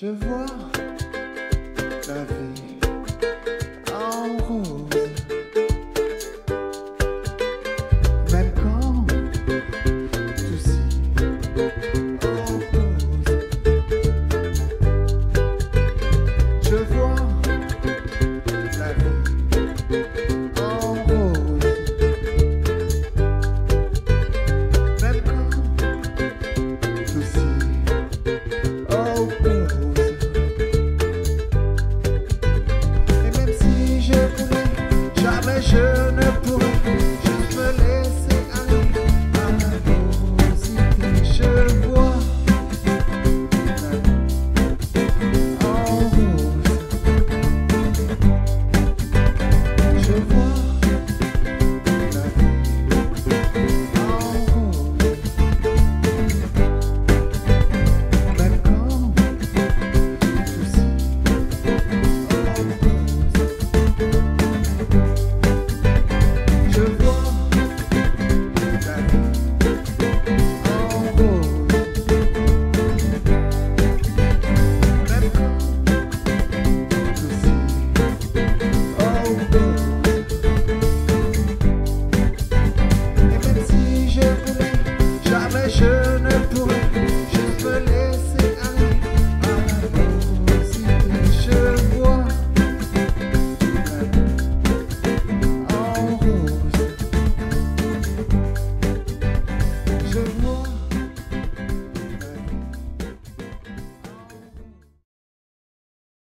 Je vois la vie.